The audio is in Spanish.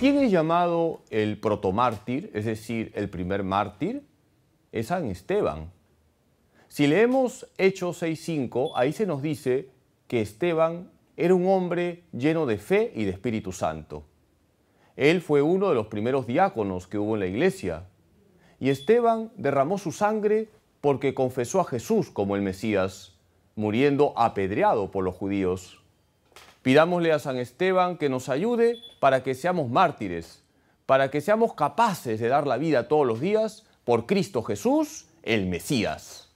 ¿Quién es llamado el protomártir, es decir, el primer mártir? Es San Esteban. Si leemos Hechos 6.5, ahí se nos dice que Esteban era un hombre lleno de fe y de Espíritu Santo. Él fue uno de los primeros diáconos que hubo en la iglesia. Y Esteban derramó su sangre porque confesó a Jesús como el Mesías, muriendo apedreado por los judíos. Pidámosle a San Esteban que nos ayude para que seamos mártires, para que seamos capaces de dar la vida todos los días por Cristo Jesús, el Mesías.